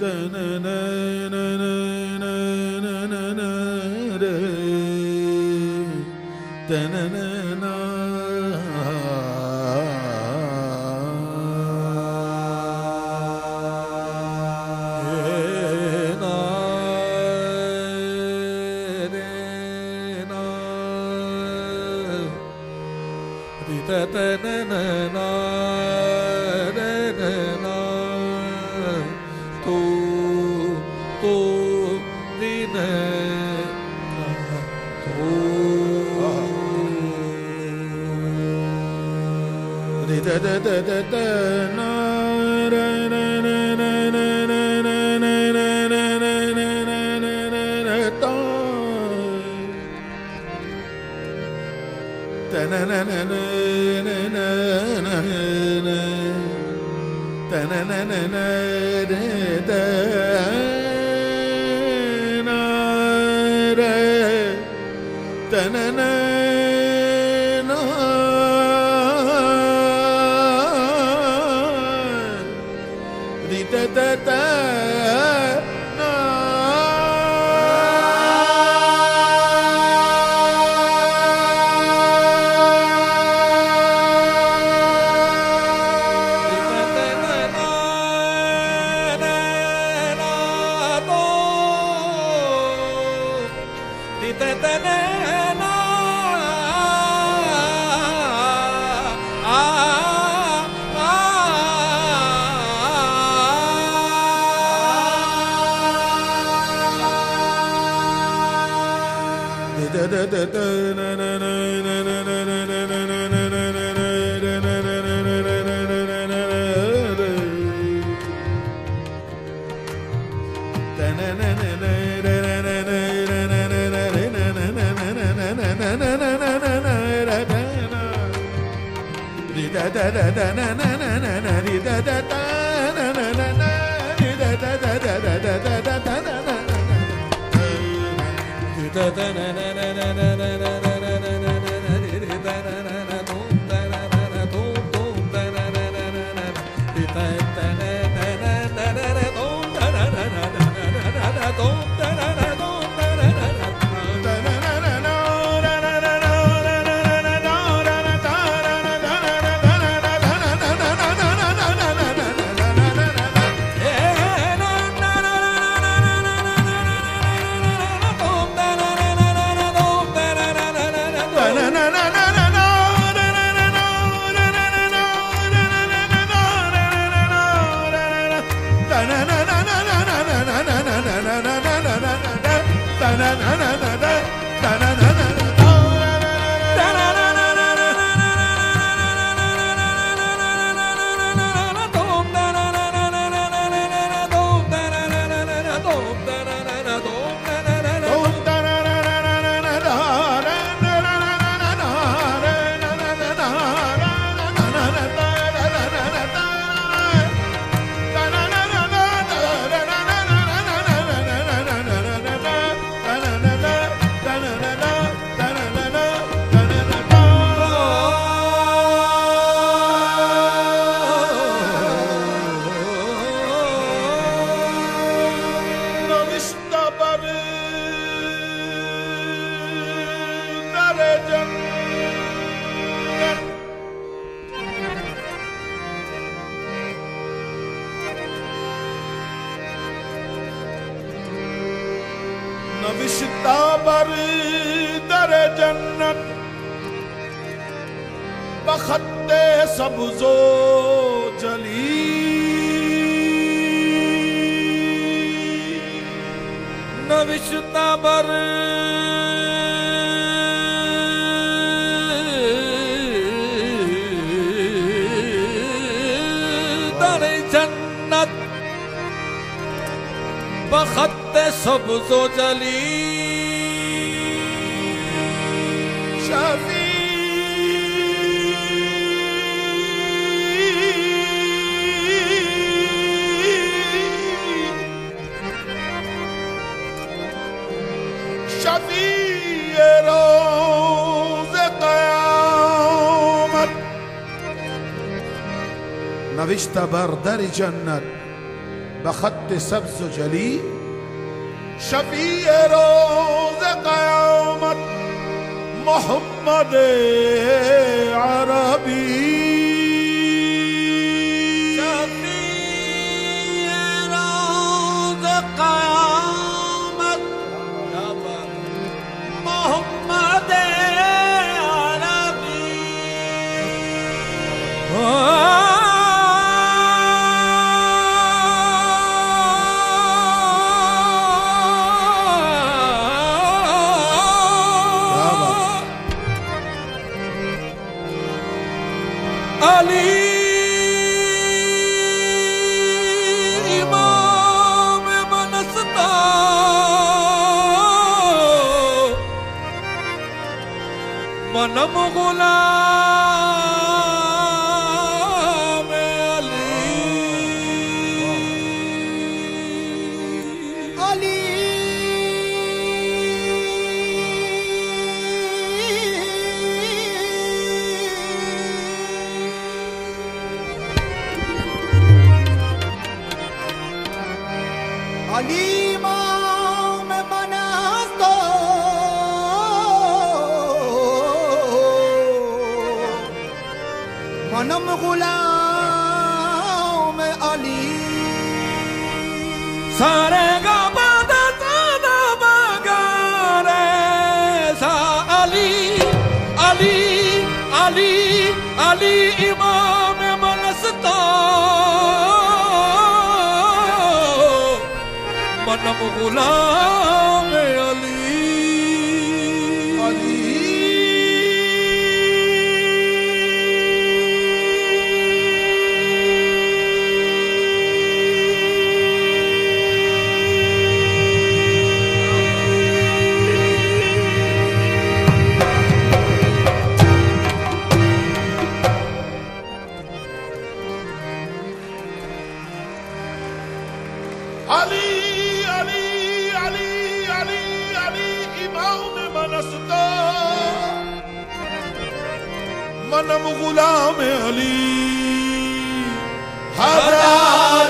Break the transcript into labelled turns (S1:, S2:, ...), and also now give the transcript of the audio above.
S1: da na na tu
S2: tu
S1: da da da da da na na na na na da da da na na na na. در در جنت. بخط سبزو جلی
S2: نوشتا بر. در جنت. بخط سبزو جلی
S1: نوشته بر در جنت به خط سبز و جلی شفیع روز قیامت. মোহাম্মদে
S3: منم غلام علی
S2: سارگا غلام علی
S1: मनम गुलाम अली हज़ार